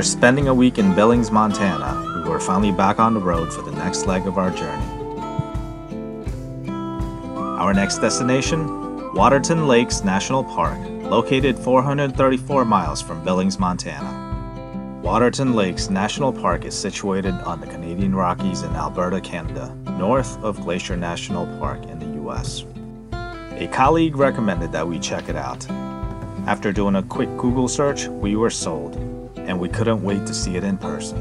After spending a week in Billings, Montana, we were finally back on the road for the next leg of our journey. Our next destination, Waterton Lakes National Park, located 434 miles from Billings, Montana. Waterton Lakes National Park is situated on the Canadian Rockies in Alberta, Canada, north of Glacier National Park in the US. A colleague recommended that we check it out. After doing a quick Google search, we were sold, and we couldn't wait to see it in person.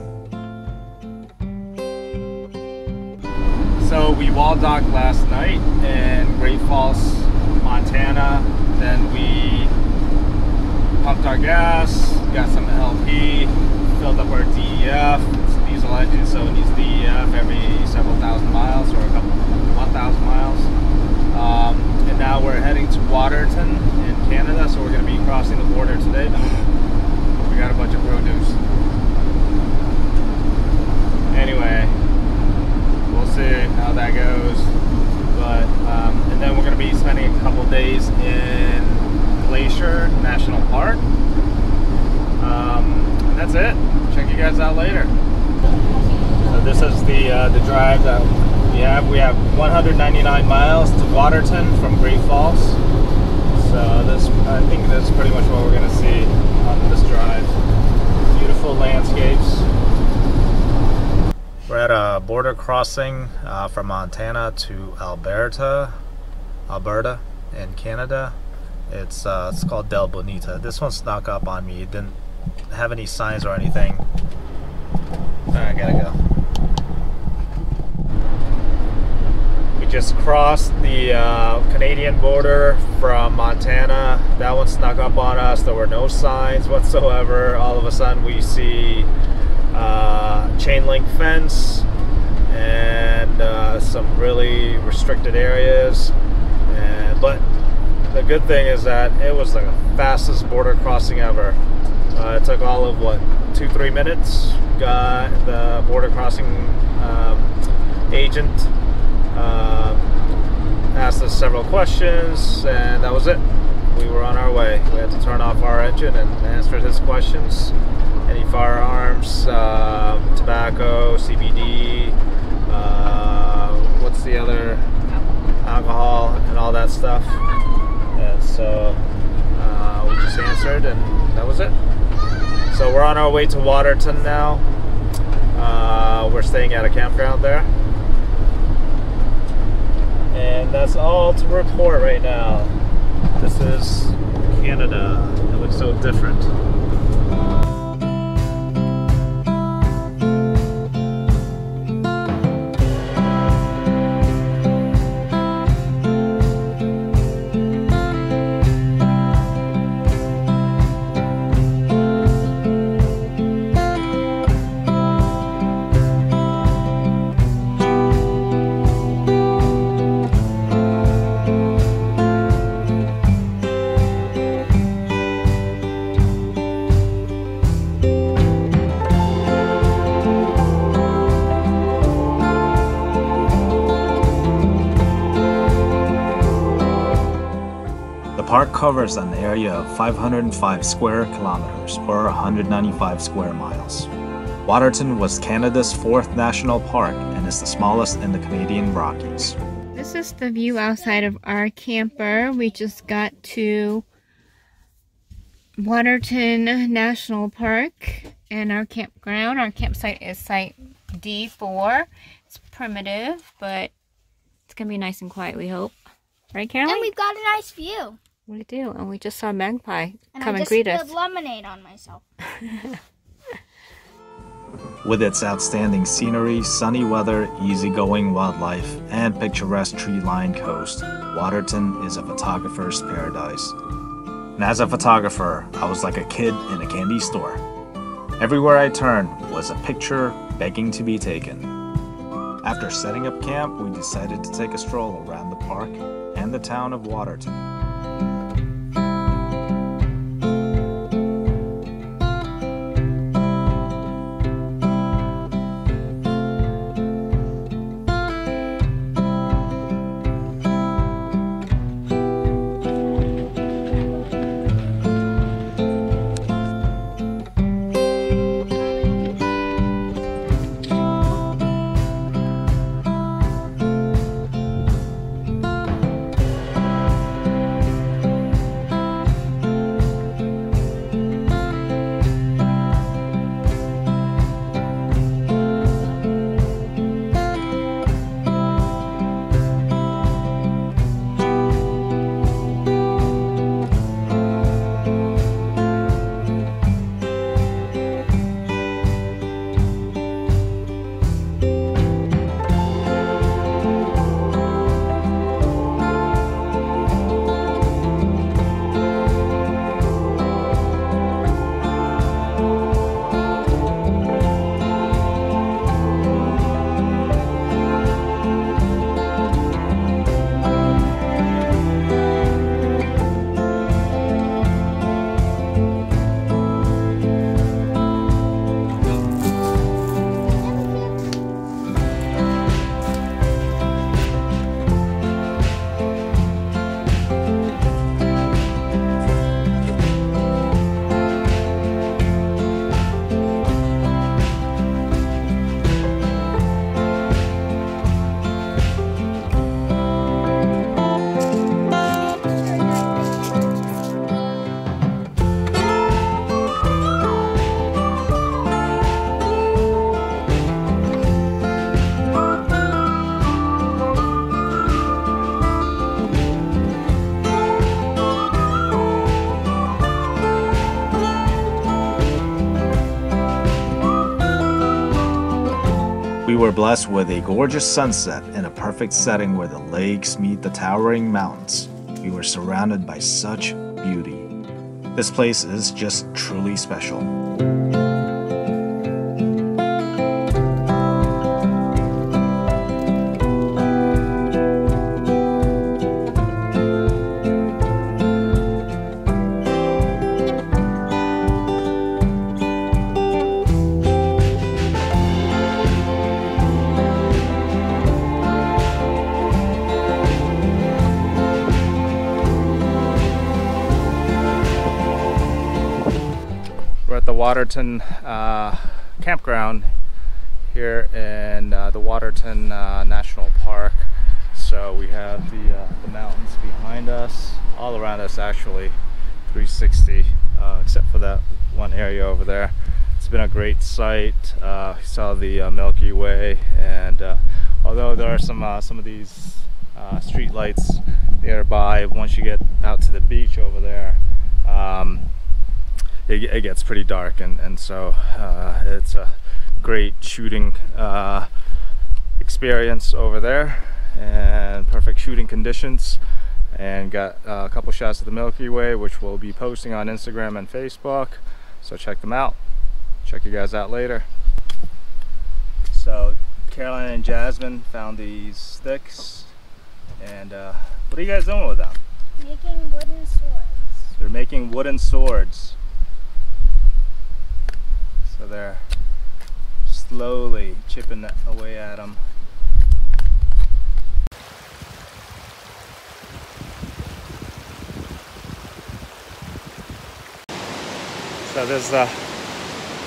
So we wall docked last night in Great Falls, Montana. Then we pumped our gas, got some LP, filled up our DEF. It's a diesel engine, so it needs DEF every several thousand miles or a couple, 1,000 miles. Um, and now we're heading to Waterton in Canada, so we're going to be crossing the border today. Got a bunch of produce. Anyway, we'll see how that goes. But um, and then we're going to be spending a couple days in Glacier National Park. Um, and that's it. Check you guys out later. So this is the uh, the drive that we have. We have 199 miles to Waterton from Great Falls. So this, I think that's pretty much what we're going to see on this drive. Beautiful landscapes. We're at a border crossing uh, from Montana to Alberta, Alberta in Canada. It's uh, it's called Del Bonita. This one snuck up on me. It didn't have any signs or anything. Alright, gotta go. We just crossed the uh, Canadian border from Montana. That one snuck up on us. There were no signs whatsoever. All of a sudden, we see uh, chain link fence and uh, some really restricted areas. And but the good thing is that it was the fastest border crossing ever. Uh, it took all of what two three minutes. Got the border crossing um, agent uh, asked us several questions, and that was it. We were on our way. We had to turn off our engine and answer his questions. Any firearms, uh, tobacco, CBD, uh, what's the other? Alcohol and all that stuff. And so uh, we just answered, and that was it. So we're on our way to Waterton now. Uh, we're staying at a campground there. And that's report right now. This is Canada. It looks so different. Covers an area of 505 square kilometers or 195 square miles. Waterton was Canada's fourth national park and is the smallest in the Canadian Rockies. This is the view outside of our camper. We just got to Waterton National Park and our campground. Our campsite is site D4. It's primitive, but it's going to be nice and quiet, we hope. Right, Caroline? And we've got a nice view. We do, and we just saw Magpie And come I and just greet us. spilled lemonade on myself. With its outstanding scenery, sunny weather, easygoing wildlife, and picturesque tree-lined coast, Waterton is a photographer's paradise. And as a photographer, I was like a kid in a candy store. Everywhere I turned was a picture begging to be taken. After setting up camp, we decided to take a stroll around the park and the town of Waterton. Blessed with a gorgeous sunset in a perfect setting where the lakes meet the towering mountains. We were surrounded by such beauty. This place is just truly special. At the Waterton uh, campground here in uh, the Waterton uh, National Park. So we have the, uh, the mountains behind us, all around us actually, 360, uh, except for that one area over there. It's been a great sight. Uh, saw the Milky Way, and although there are some some of these uh, street lights nearby, once you get out to the beach over there, um, it, it gets pretty dark and, and so uh, it's a great shooting uh, experience over there and perfect shooting conditions and got uh, a couple shots of the Milky Way which we'll be posting on Instagram and Facebook so check them out check you guys out later so Caroline and Jasmin found these sticks and uh, what are you guys doing with them? Making wooden swords. They're making wooden swords. So they're slowly chipping away at them. So there's a,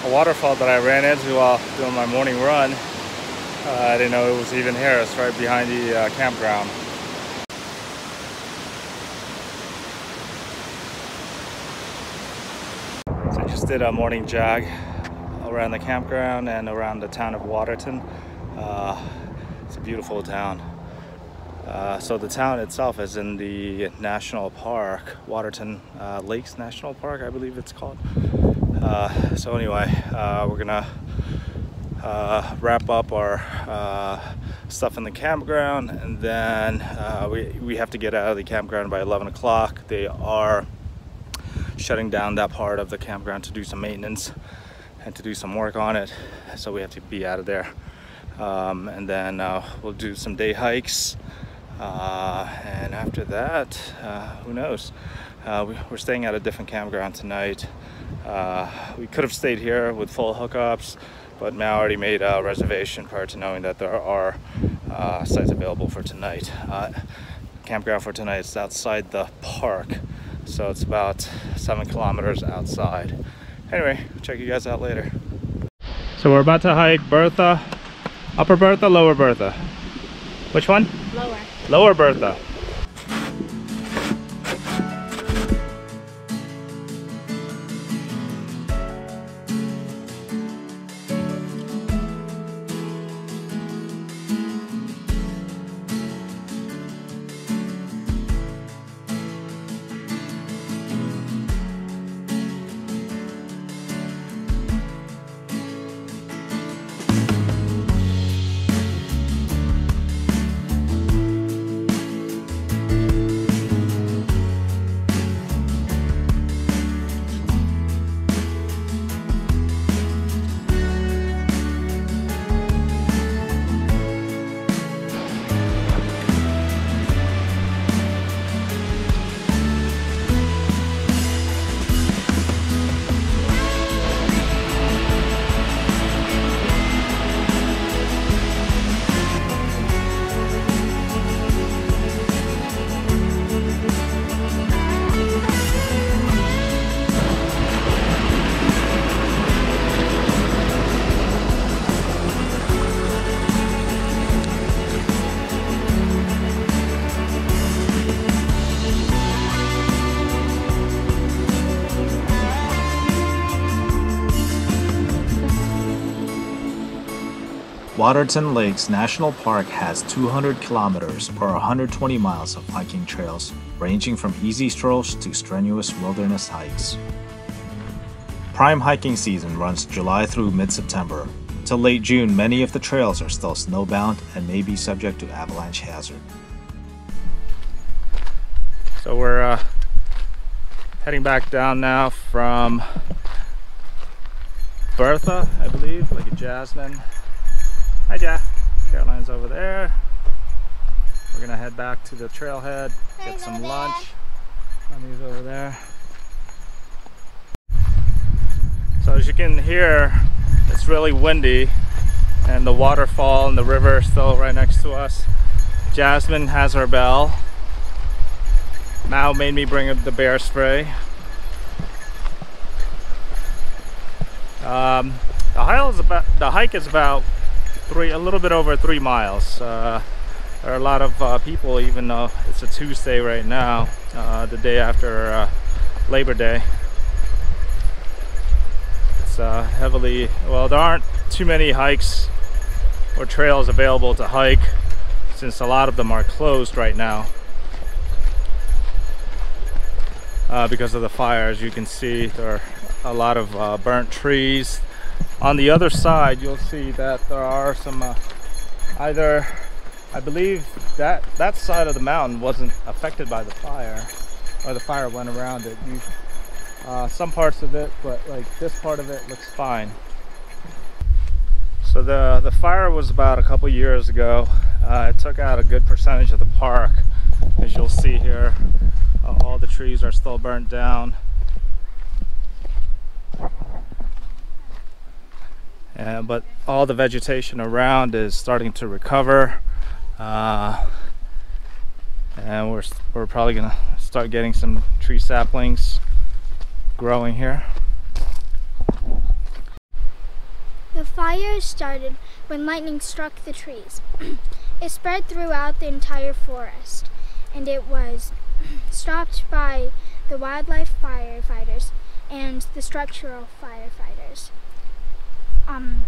a waterfall that I ran into while doing my morning run. Uh, I didn't know it was even here. It's right behind the uh, campground. So I just did a morning jog around the campground and around the town of Waterton. Uh, it's a beautiful town. Uh, so the town itself is in the national park, Waterton uh, Lakes National Park, I believe it's called. Uh, so anyway, uh, we're gonna uh, wrap up our stuff in the campground and then we, we have to get out of the campground by 11 o'clock. They are shutting down that part of the campground to do some maintenance and to do some work on it. So we have to be out of there. Um, and then uh, we'll do some day hikes. Uh, and after that, uh, who knows? Uh, we, we're staying at a different campground tonight. Uh, we could have stayed here with full hookups, but Mao already made a reservation prior to knowing that there are uh, sites available for tonight. campground for tonight is outside the park, so it's about seven kilometers outside. Anyway, check you guys out later. So we're about to hike Bertha, Upper Bertha, Lower Bertha. Which one? Lower. Lower Bertha. Waterton Lakes National Park has 200 kilometers or 120 miles of hiking trails, ranging from easy strolls to strenuous wilderness hikes. Prime hiking season runs July through mid September. Till late June, many of the trails are still snowbound and may be subject to avalanche hazard. So we're uh, heading back down now from Bertha, I believe, like a Jasmin. Hi, Jack. Caroline's over there. We're gonna head back to the trailhead, get some lunch. Mommy's over there. So as you can hear, it's really windy and the waterfall and the river are still right next to us. Jasmin has her bell. Mao made me bring up the bear spray. Um, the hike is about the hike is about three, a little bit over three miles. Uh, there are a lot of uh, people, even though it's a Tuesday right now, uh, the day after uh, Labor Day. It's uh, heavily well. There aren't too many hikes or trails available to hike since a lot of them are closed right now. Uh, because of the fires. You can see there are a lot of uh, burnt trees. On the other side, you'll see that there are some uh, either, I believe that that side of the mountain wasn't affected by the fire, or the fire went around it. You, uh, some parts of it, but like this part of it looks fine. So the the fire was about a couple years ago. Uh, it took out a good percentage of the park, as you'll see here. Uh, all the trees are still burnt down. Uh, but all the vegetation around is starting to recover. Uh, and we're, we're probably gonna start getting some tree saplings growing here. The fire started when lightning struck the trees. it spread throughout the entire forest, and it was stopped by the wildlife firefighters and the structural firefighters. Um,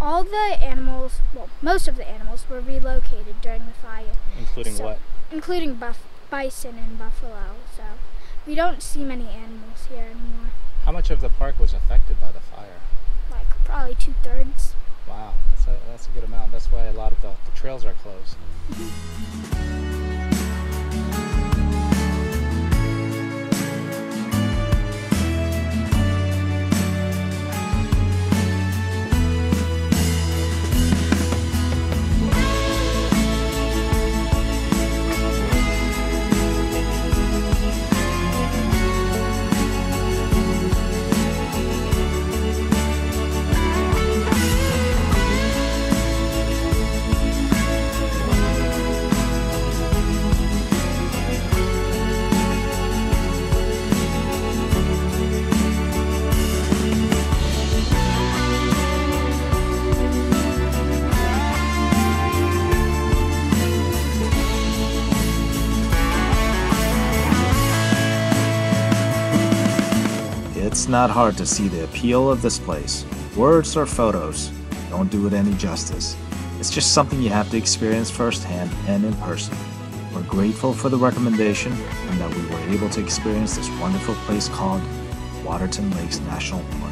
all the animals, well, most of the animals were relocated during the fire. Including So- what? Including buff- bison and buffalo. So we don't see many animals here anymore. How much of the park was affected by the fire? Like probably two thirds. Wow, that's a, that's a good amount. That's why a lot of the, the trails are closed. It's not hard to see the appeal of this place. Words or photos don't do it any justice. It's just something you have to experience firsthand and in person. We're grateful for the recommendation and that we were able to experience this wonderful place called Waterton Lakes National Park.